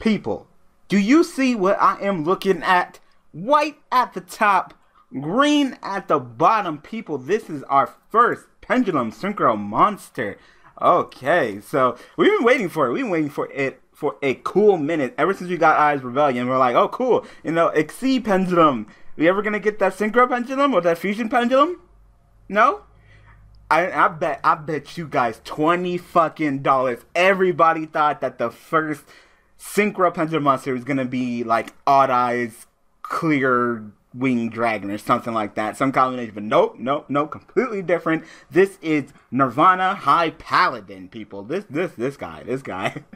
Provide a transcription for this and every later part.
People, do you see what I am looking at? White at the top, green at the bottom. People, this is our first Pendulum Synchro Monster. Okay, so we've been waiting for it. We've been waiting for it for a cool minute. Ever since we got Eyes Rebellion, we're like, oh, cool. You know, Exceed Pendulum. We ever gonna get that Synchro Pendulum or that Fusion Pendulum? No? I, I bet I bet you guys twenty fucking dollars. Everybody thought that the first Synchro Pendulum Monster is gonna be like Odd Eyes, Clear Wing Dragon or something like that, some combination. But nope, nope, nope, completely different. This is Nirvana High Paladin, people. This this this guy, this guy.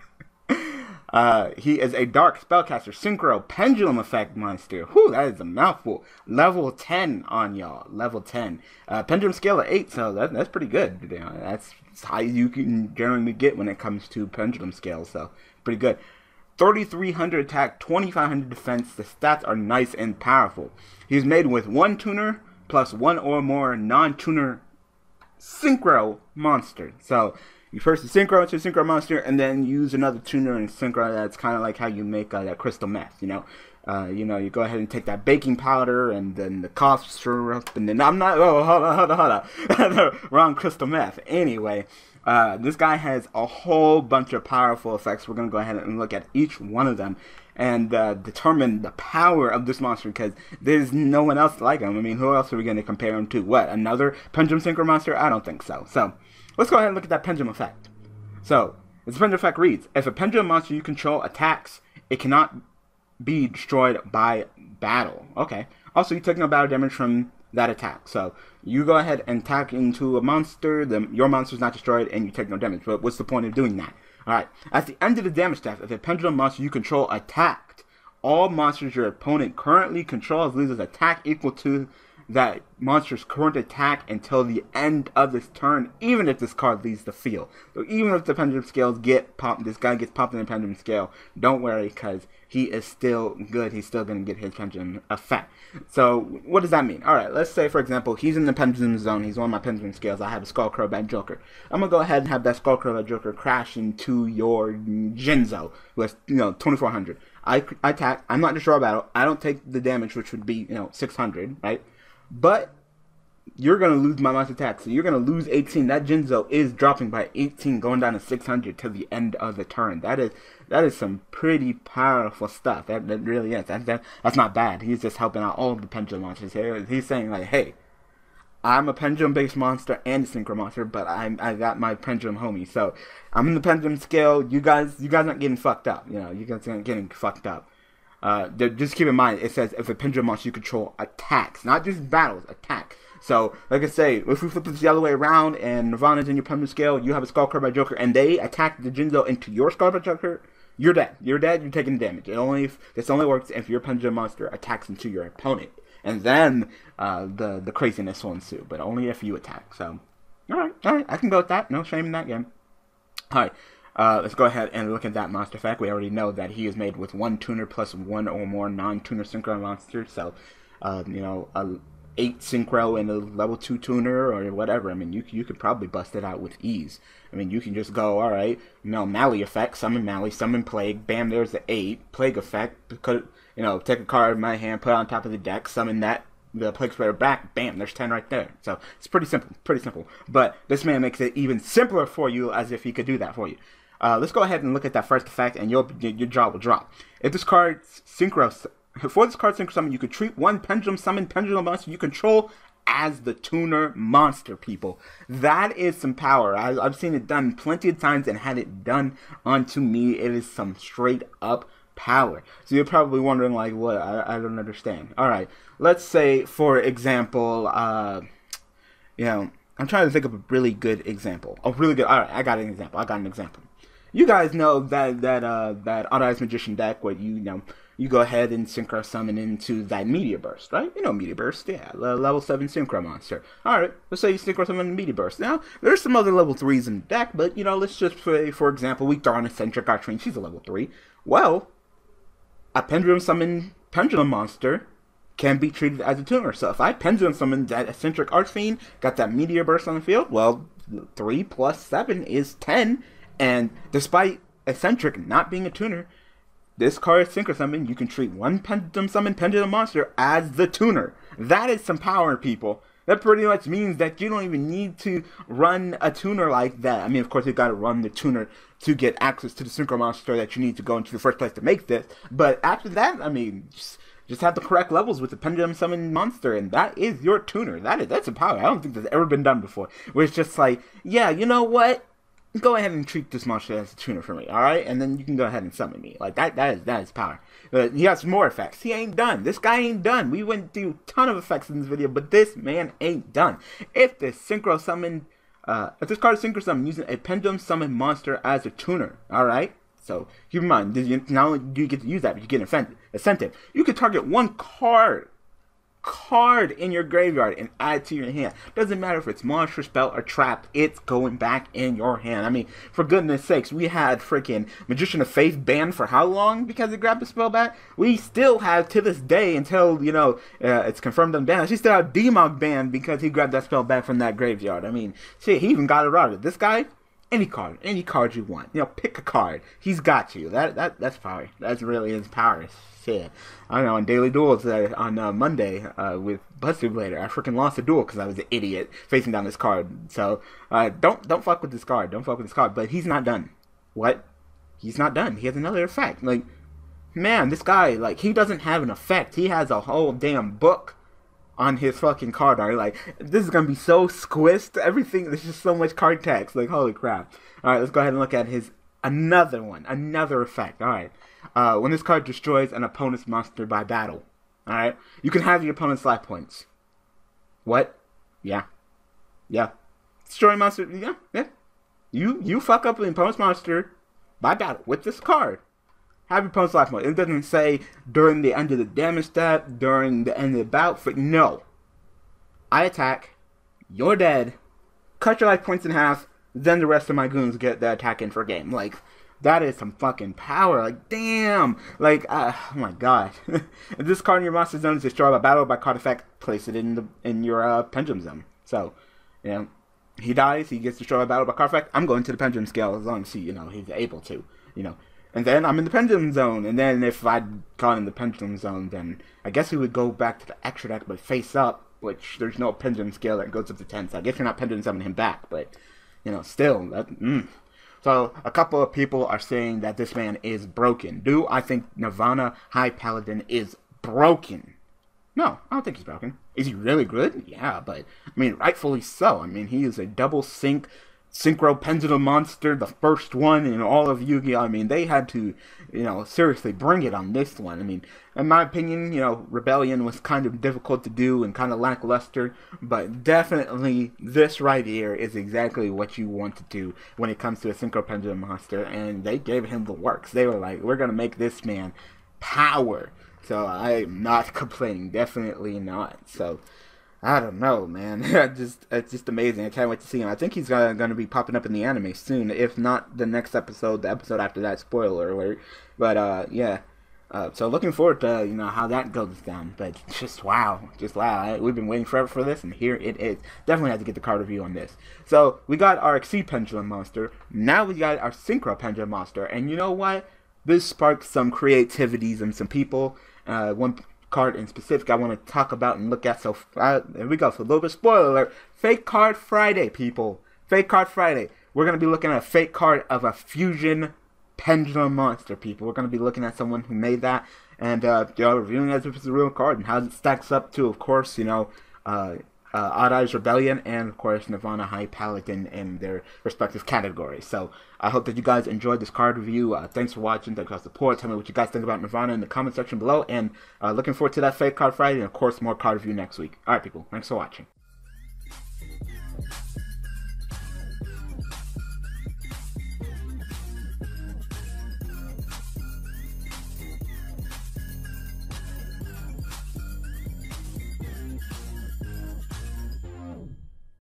Uh, he is a dark spellcaster, synchro pendulum effect monster. Whew, that is a mouthful. Level 10 on y'all. Level 10. Uh, pendulum scale of 8, so that, that's pretty good. You know, that's as high as you can generally get when it comes to pendulum scale, so pretty good. 3300 attack, 2500 defense. The stats are nice and powerful. He's made with one tuner plus one or more non tuner synchro monster. So you first synchro into synchro monster, and then use another tuner and synchro. That's kind of like how you make uh, that crystal meth. You know, uh, you know, you go ahead and take that baking powder and then the cough syrup, and then I'm not. Oh, hold on, hold on, hold on. Wrong crystal meth. Anyway. Uh, this guy has a whole bunch of powerful effects. We're going to go ahead and look at each one of them and uh, determine the power of this monster because there's no one else like him. I mean, who else are we going to compare him to? What, another Pendulum Synchro monster? I don't think so. So, Let's go ahead and look at that pendulum effect. So, this pendulum effect reads, if a pendulum monster you control attacks, it cannot be destroyed by battle. Okay. Also, you take no battle damage from that attack. So, you go ahead and attack into a monster, the, your monster is not destroyed, and you take no damage. But what's the point of doing that? Alright, at the end of the damage step, if a pendulum monster you control attacked, all monsters your opponent currently controls loses attack equal to that monster's current attack until the end of this turn, even if this card leaves the field. So even if the pendulum scales get popped, this guy gets popped in the pendulum scale, don't worry because he is still good. He's still going to get his pendulum effect. So what does that mean? All right, let's say for example he's in the pendulum zone. He's on my pendulum scales. I have a Skullcrobat Joker. I'm gonna go ahead and have that Skullcrobat Joker crash into your Jinzo with you know 2400. I, I attack. I'm not destroy battle. I don't take the damage, which would be you know 600, right? But you're gonna lose my monster attack, so you're gonna lose 18. That Jinzo is dropping by 18, going down to 600 to the end of the turn. That is that is some pretty powerful stuff. That, that really is. That, that, that's not bad. He's just helping out all the pendulum monsters here. He's saying like, hey, I'm a pendulum-based monster and a synchro monster, but I'm I got my pendulum homie. So I'm in the pendulum scale. You guys, you guys aren't getting fucked up. You know, you guys aren't getting fucked up. Uh, just keep in mind, it says if a pendulum monster you control attacks, not just battles, attack. So, like I say, if we flip this the other way around and Nirvana's in your pendulum scale, you have a Skullcrobat Joker, and they attack the Jinzo into your Skullcrobat Joker, you're dead. You're dead. You're taking damage. It only this only works if your pendulum monster attacks into your opponent, and then uh, the the craziness will ensue. But only if you attack. So, all right, all right, I can go with that. No shame in that game. All right. Uh, let's go ahead and look at that monster fact. We already know that he is made with one tuner plus one or more non-tuner synchro monsters. So, uh, you know, a eight synchro and a level two tuner or whatever. I mean, you you could probably bust it out with ease. I mean, you can just go, all right, you know, Mally effect, summon Mally, summon Plague, bam, there's the eight Plague effect. You know, take a card in my hand, put it on top of the deck, summon that the plague spreader back, bam, there's 10 right there. So it's pretty simple, pretty simple. But this man makes it even simpler for you as if he could do that for you. Uh, let's go ahead and look at that first effect, and your your jaw will drop. If this card synchro for this card synchro summon, you could treat one pendulum summon pendulum monster you control as the tuner monster. People, that is some power. I, I've seen it done plenty of times and had it done onto me. It is some straight up power. So you're probably wondering, like, what? I, I don't understand. All right, let's say, for example, uh, you know, I'm trying to think of a really good example. A really good. All right, I got an example. I got an example you guys know that that uh that Odd Magician deck where you, you know you go ahead and synchro summon into that meteor burst, right? You know meteor burst, yeah, level seven synchro monster. All right, let's say you synchro summon meteor burst. Now there's some other level threes in the deck, but you know let's just say for example we throw on eccentric Archfiend. She's a level three. Well, a pendulum summon pendulum monster can be treated as a tuner. So if I pendulum summon that eccentric Archfiend, got that meteor burst on the field, well, three plus seven is ten and despite Eccentric not being a tuner, this card Synchro Summon, you can treat one Pendulum Summon Pendulum Monster as the tuner. That is some power, people. That pretty much means that you don't even need to run a tuner like that. I mean, of course, you've got to run the tuner to get access to the Synchro Monster that you need to go into the first place to make this. But after that, I mean, just, just have the correct levels with the Pendulum Summon Monster, and that is your tuner. That is that's a power. I don't think that's ever been done before. Where it's just like, yeah, you know what? Go ahead and treat this monster as a tuner for me, all right? And then you can go ahead and summon me. Like that, that is that is power. But he has more effects. He ain't done. This guy ain't done. We went through a ton of effects in this video, but this man ain't done. If this synchro summon, uh, if this card is synchro summon using a pendulum summon monster as a tuner, all right. So keep in mind, not only do you get to use that, but you get an incentive. You can target one card card in your graveyard and add to your hand. Doesn't matter if it's monster, spell, or trap, it's going back in your hand. I mean, for goodness sakes, we had freaking Magician of Faith banned for how long because it grabbed the spell back? We still have to this day until, you know, uh, it's confirmed unbanned. We still have Demog banned because he grabbed that spell back from that graveyard. I mean, shit, he even got it routed. This guy, any card, any card you want. You know, pick a card. He's got you. That that that's power. That's really his power shit. I don't know, on Daily Duels uh, on uh, Monday uh, with Buster Blader, I freaking lost a duel because I was an idiot facing down this card. So uh, don't don't fuck with this card. Don't fuck with this card. But he's not done. What? He's not done. He has another effect. Like, man, this guy, like, he doesn't have an effect. He has a whole damn book on his fucking card art. Like, this is gonna be so squished. Everything, there's just so much card text. Like, holy crap. Alright, let's go ahead and look at his another one. Another effect. Alright. Uh, when this card destroys an opponent's monster by battle, alright, you can have your opponent's life points. What? Yeah. Yeah. Destroy monster, yeah, yeah. You you fuck up an opponent's monster by battle with this card. Your opponent's life points. It doesn't say during the end of the damage step, during the end of the bout. For, no. I attack, you're dead, cut your life points in half, then the rest of my goons get the attack in for game. Like, that is some fucking power. Like, damn. Like, uh, oh my god. if this card in your monster zone is destroyed by battle by card effect, place it in the in your uh, pendulum zone. So, you know, he dies, he gets destroyed by battle by card effect. I'm going to the pendulum scale as long as he, you know, he's able to. You know, and then I'm in the pendulum zone. And then if I'd gone in the pendulum zone, then I guess we would go back to the extra deck, but face up, which there's no pendulum scale that goes up to 10. So I guess you're not pendulum summoning him back, but, you know, still, that, mm, so a couple of people are saying that this man is broken. Do I think Nirvana High Paladin is broken? No, I don't think he's broken. Is he really good? Yeah, but I mean, rightfully so. I mean, he is a double sync Synchro Pendulum Monster, the first one in all of Yu-Gi-Oh! I mean, they had to, you know, seriously bring it on this one. I mean, in my opinion, you know, Rebellion was kind of difficult to do and kind of lackluster, but definitely this right here is exactly what you want to do when it comes to a Synchro Pendulum Monster, and they gave him the works. They were like, we're gonna make this man power. So I'm not complaining, definitely not. So I don't know, man. just it's just amazing. I can't wait to see him. I think he's gonna, gonna be popping up in the anime soon, if not the next episode, the episode after that. Spoiler alert. But uh, yeah. Uh, so looking forward to you know how that goes down. But just wow, just wow. We've been waiting forever for this, and here it is. Definitely have to get the card review on this. So we got our Exceed Pendulum monster. Now we got our Synchro Pendulum monster, and you know what? This sparked some creativities and some people. Uh, one card in specific I want to talk about and look at. So uh, there we go. So a little bit spoiler alert. Fake card Friday, people. Fake card Friday. We're gonna be looking at a fake card of a fusion pendulum monster, people. We're gonna be looking at someone who made that and uh, you know, reviewing as if it's a real card and how it stacks up to, of course, you know, uh, uh, Odd Eyes Rebellion, and of course Nirvana High Paladin in their respective categories. So I hope that you guys enjoyed this card review. Uh, thanks for watching. Thanks for the support. Tell me what you guys think about Nirvana in the comment section below. And uh, looking forward to that fake card Friday, and of course more card review next week. All right, people. Thanks for watching.